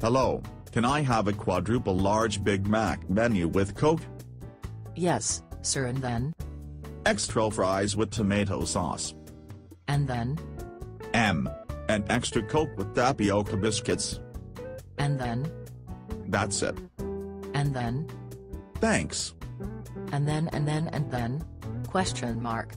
Hello, can I have a quadruple large Big Mac menu with Coke? Yes, sir and then? Extra fries with tomato sauce. And then? M. An extra Coke with tapioca biscuits. And then? That's it. And then? Thanks. And then and then and then? Question mark.